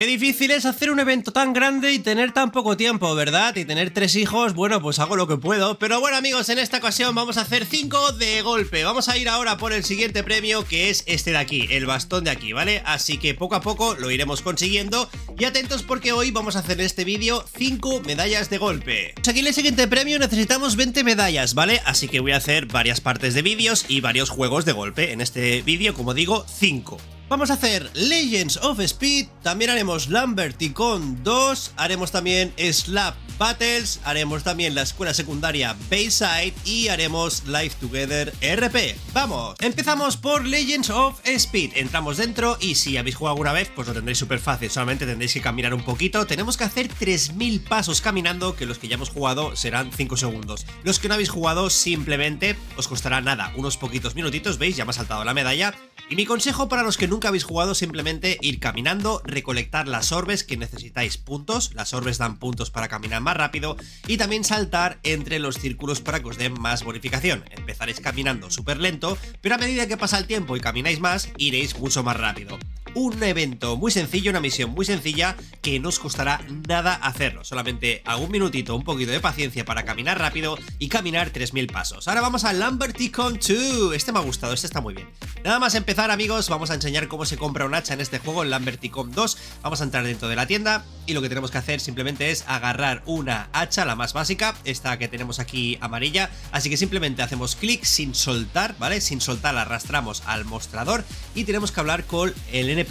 Qué difícil es hacer un evento tan grande y tener tan poco tiempo, ¿verdad? Y tener tres hijos, bueno, pues hago lo que puedo. Pero bueno amigos, en esta ocasión vamos a hacer cinco de golpe. Vamos a ir ahora por el siguiente premio, que es este de aquí, el bastón de aquí, ¿vale? Así que poco a poco lo iremos consiguiendo. Y atentos porque hoy vamos a hacer en este vídeo cinco medallas de golpe. Pues aquí en el siguiente premio necesitamos 20 medallas, ¿vale? Así que voy a hacer varias partes de vídeos y varios juegos de golpe. En este vídeo, como digo, 5. Vamos a hacer Legends of Speed, también haremos Lamberticon 2, haremos también Slap Battles, haremos también la escuela secundaria Bayside y haremos Life Together RP. ¡Vamos! Empezamos por Legends of Speed, entramos dentro y si habéis jugado alguna vez pues lo tendréis súper fácil, solamente tendréis que caminar un poquito, tenemos que hacer 3000 pasos caminando que los que ya hemos jugado serán 5 segundos. Los que no habéis jugado simplemente os costará nada, unos poquitos minutitos, veis, ya me ha saltado la medalla y mi consejo para los que nunca habéis jugado simplemente ir caminando, recolectar las orbes que necesitáis puntos, las orbes dan puntos para caminar más rápido y también saltar entre los círculos para que os den más bonificación. Empezaréis caminando súper lento, pero a medida que pasa el tiempo y camináis más, iréis mucho más rápido un evento muy sencillo, una misión muy sencilla que no os costará nada hacerlo. Solamente algún minutito, un poquito de paciencia para caminar rápido y caminar 3000 pasos. Ahora vamos a Lamberticon 2. Este me ha gustado, este está muy bien. Nada más empezar amigos, vamos a enseñar cómo se compra un hacha en este juego, en Lamberticon 2. Vamos a entrar dentro de la tienda y lo que tenemos que hacer simplemente es agarrar una hacha, la más básica, esta que tenemos aquí amarilla. Así que simplemente hacemos clic sin soltar, ¿vale? Sin soltar arrastramos al mostrador y tenemos que hablar con el NPC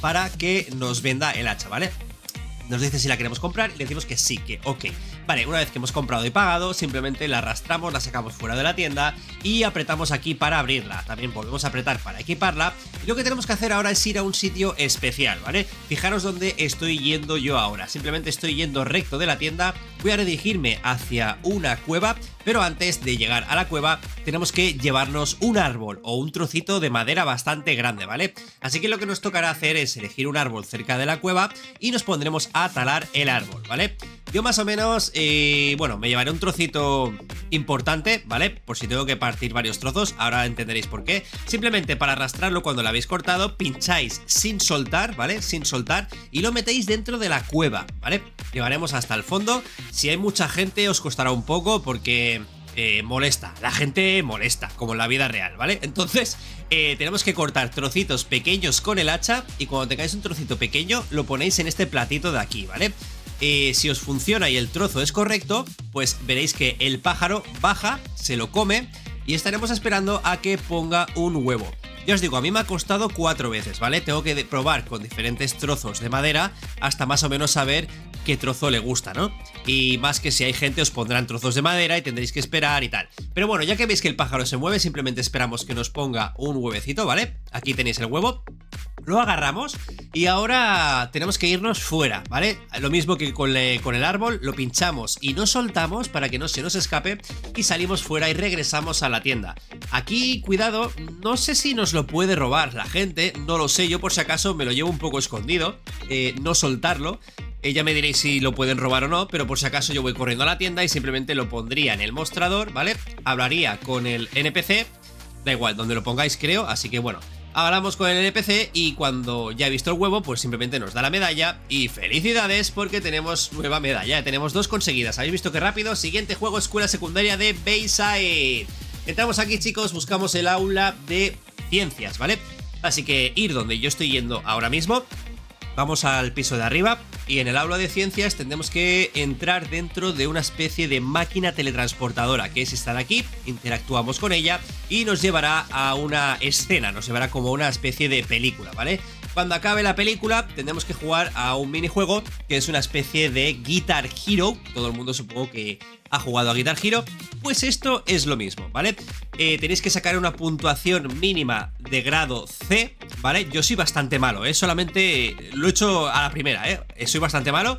para que nos venda el hacha, ¿vale? Nos dice si la queremos comprar y le decimos que sí, que ok. Vale, una vez que hemos comprado y pagado, simplemente la arrastramos, la sacamos fuera de la tienda y apretamos aquí para abrirla. También volvemos a apretar para equiparla. Y lo que tenemos que hacer ahora es ir a un sitio especial, ¿vale? Fijaros dónde estoy yendo yo ahora. Simplemente estoy yendo recto de la tienda, voy a redirigirme hacia una cueva, pero antes de llegar a la cueva tenemos que llevarnos un árbol o un trocito de madera bastante grande, ¿vale? Así que lo que nos tocará hacer es elegir un árbol cerca de la cueva y nos pondremos a talar el árbol, ¿vale? Yo más o menos, eh, bueno, me llevaré un trocito importante, ¿vale? Por si tengo que partir varios trozos, ahora entenderéis por qué. Simplemente para arrastrarlo cuando lo habéis cortado, pincháis sin soltar, ¿vale? Sin soltar y lo metéis dentro de la cueva, ¿vale? Llevaremos hasta el fondo. Si hay mucha gente os costará un poco porque... Eh, molesta, la gente molesta, como en la vida real, ¿vale? Entonces, eh, tenemos que cortar trocitos pequeños con el hacha y cuando tengáis un trocito pequeño lo ponéis en este platito de aquí, ¿vale? Eh, si os funciona y el trozo es correcto, pues veréis que el pájaro baja, se lo come y estaremos esperando a que ponga un huevo. Ya os digo, a mí me ha costado cuatro veces, ¿vale? Tengo que probar con diferentes trozos de madera hasta más o menos saber qué trozo le gusta, ¿no? Y más que si hay gente os pondrán trozos de madera y tendréis que esperar y tal. Pero bueno, ya que veis que el pájaro se mueve, simplemente esperamos que nos ponga un huevecito, ¿vale? Aquí tenéis el huevo lo agarramos y ahora tenemos que irnos fuera, ¿vale? Lo mismo que con, el árbol, lo pinchamos y no soltamos para que no se nos escape y salimos fuera y regresamos a la tienda. Aquí, cuidado, no sé si nos lo puede robar la gente, no lo sé, yo por si acaso me lo llevo un poco escondido, eh, no soltarlo. Ella me diréis si lo pueden robar o no, pero por si acaso yo voy corriendo a la tienda y simplemente lo pondría en el mostrador, ¿vale? Hablaría con el NPC, da igual, donde lo pongáis creo, así que bueno, hablamos con el NPC y cuando ya he visto el huevo, pues simplemente nos da la medalla y felicidades porque tenemos nueva medalla, tenemos dos conseguidas, ¿habéis visto qué rápido? Siguiente juego, escuela secundaria de Bayside. Entramos aquí chicos, buscamos el aula de ciencias, ¿vale? Así que ir donde yo estoy yendo ahora mismo, vamos al piso de arriba y en el aula de ciencias tendremos que entrar dentro de una especie de máquina teletransportadora que es estar aquí, interactuamos con ella y nos llevará a una escena, nos llevará como una especie de película, ¿vale? Cuando acabe la película tendremos que jugar a un minijuego que es una especie de Guitar Hero, todo el mundo supongo que ha jugado a Guitar Hero, pues esto es lo mismo, ¿vale? Eh, tenéis que sacar una puntuación mínima de grado C, ¿vale? Yo soy bastante malo, ¿eh? Solamente lo he hecho a la primera, ¿eh? Soy bastante malo.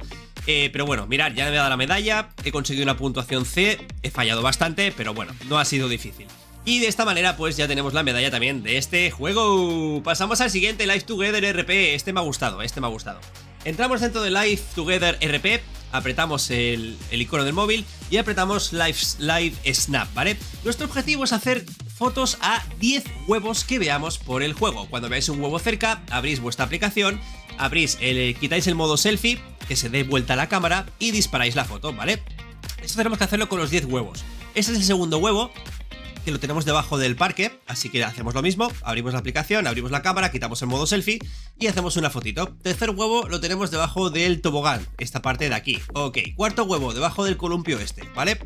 Eh, pero bueno, mirad, ya me he dado la medalla, he conseguido una puntuación C, he fallado bastante, pero bueno, no ha sido difícil. Y de esta manera pues ya tenemos la medalla también de este juego. Pasamos al siguiente, Life Together RP. Este me ha gustado, este me ha gustado. Entramos dentro de Life Together RP, apretamos el, icono del móvil y apretamos Live, Live Snap, ¿vale? Nuestro objetivo es hacer fotos a 10 huevos que veamos por el juego. Cuando veáis un huevo cerca, abrís vuestra aplicación abrís, el, quitáis el modo selfie, que se dé vuelta a la cámara y disparáis la foto, ¿vale? Esto tenemos que hacerlo con los 10 huevos. Este es el segundo huevo, que lo tenemos debajo del parque, así que hacemos lo mismo, abrimos la aplicación, abrimos la cámara, quitamos el modo selfie y hacemos una fotito. Tercer huevo lo tenemos debajo del tobogán, esta parte de aquí. Ok, cuarto huevo debajo del columpio este, ¿vale?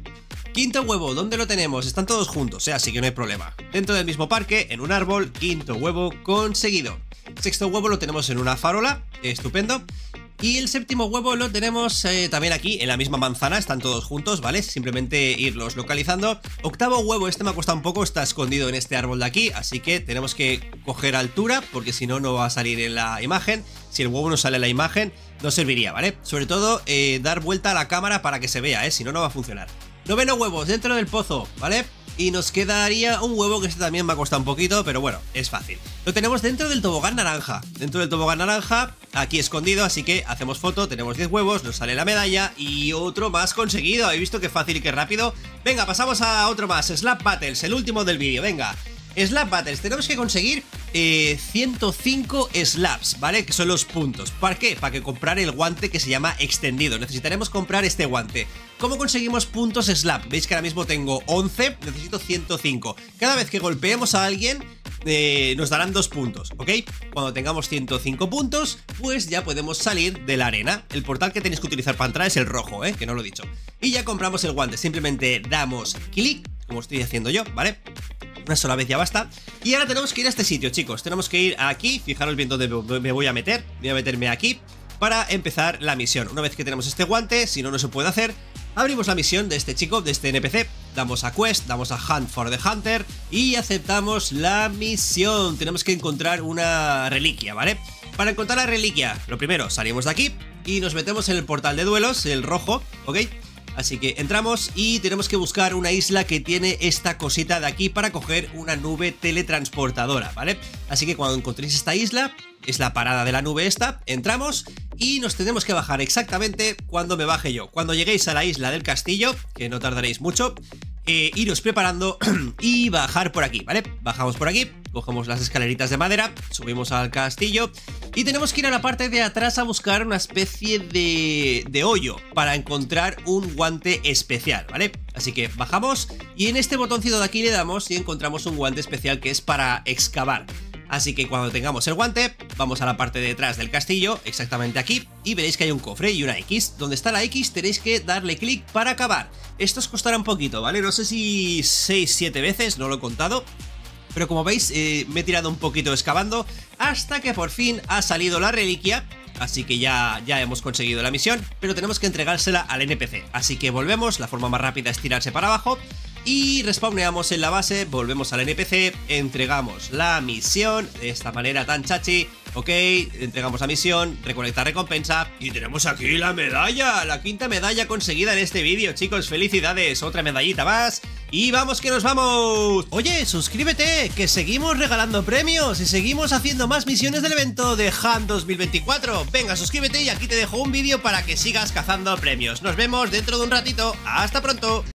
Quinto huevo, ¿dónde lo tenemos? Están todos juntos, sea, así que no hay problema. Dentro del mismo parque, en un árbol, quinto huevo conseguido. Sexto huevo lo tenemos en una farola, estupendo. Y el séptimo huevo lo tenemos eh, también aquí, en la misma manzana, están todos juntos, ¿vale? Simplemente irlos localizando. Octavo huevo, este me ha costado un poco, está escondido en este árbol de aquí, así que tenemos que coger altura, porque si no, no va a salir en la imagen. Si el huevo no sale en la imagen, no serviría, ¿vale? Sobre todo, eh, dar vuelta a la cámara para que se vea, ¿eh? Si no, no va a funcionar. Noveno huevos dentro del pozo, ¿vale? Y nos quedaría un huevo que este también me ha costado un poquito, pero bueno, es fácil. Lo tenemos dentro del tobogán naranja. Dentro del tobogán naranja, aquí escondido, así que hacemos foto, tenemos 10 huevos, nos sale la medalla y otro más conseguido. ¿Habéis visto qué fácil y qué rápido? Venga, pasamos a otro más, Slap Battles, el último del vídeo, venga. Slap Battles, tenemos que conseguir 105 eh, slaps, ¿vale? Que son los puntos. ¿Para qué? Para que comprar el guante que se llama extendido. Necesitaremos comprar este guante. ¿Cómo conseguimos puntos slap? Veis que ahora mismo tengo 11, necesito 105. Cada vez que golpeemos a alguien, eh, nos darán dos puntos, ¿ok? Cuando tengamos 105 puntos, pues ya podemos salir de la arena. El portal que tenéis que utilizar para entrar es el rojo, ¿eh? Que no lo he dicho. Y ya compramos el guante. Simplemente damos clic, como estoy haciendo yo, ¿vale? Una sola vez ya basta. Y ahora tenemos que ir a este sitio, chicos. Tenemos que ir aquí. Fijaros bien dónde me voy a meter. Voy a meterme aquí para empezar la misión. Una vez que tenemos este guante, si no, no se puede hacer. Abrimos la misión de este chico, de este NPC. Damos a Quest, damos a Hunt for the Hunter y aceptamos la misión. Tenemos que encontrar una reliquia, ¿vale? Para encontrar la reliquia, lo primero, salimos de aquí y nos metemos en el portal de duelos, el rojo, ¿ok? Así que entramos y tenemos que buscar una isla que tiene esta cosita de aquí para coger una nube teletransportadora, ¿vale? Así que cuando encontréis esta isla, es la parada de la nube esta, entramos y nos tenemos que bajar exactamente cuando me baje yo. Cuando lleguéis a la isla del castillo, que no tardaréis mucho, eh, iros preparando y bajar por aquí, ¿vale? Bajamos por aquí, cogemos las escaleritas de madera, subimos al castillo y tenemos que ir a la parte de atrás a buscar una especie de, de hoyo para encontrar un guante especial, ¿vale? Así que bajamos y en este botoncito de aquí le damos y encontramos un guante especial que es para excavar. Así que cuando tengamos el guante, vamos a la parte de detrás del castillo, exactamente aquí, y veréis que hay un cofre y una X. Donde está la X tenéis que darle clic para acabar. Esto os costará un poquito, ¿vale? No sé si 6-7 veces, no lo he contado, pero como veis eh, me he tirado un poquito excavando hasta que por fin ha salido la reliquia. Así que ya, ya hemos conseguido la misión, pero tenemos que entregársela al NPC. Así que volvemos, la forma más rápida es tirarse para abajo y respawneamos en la base, volvemos al NPC, entregamos la misión de esta manera tan chachi. Ok, entregamos la misión, recolectar recompensa y tenemos aquí la medalla, la quinta medalla conseguida en este vídeo, chicos, felicidades, otra medallita más y vamos que nos vamos. Oye, suscríbete, que seguimos regalando premios y seguimos haciendo más misiones del evento de Han 2024. Venga, suscríbete y aquí te dejo un vídeo para que sigas cazando premios. Nos vemos dentro de un ratito, hasta pronto.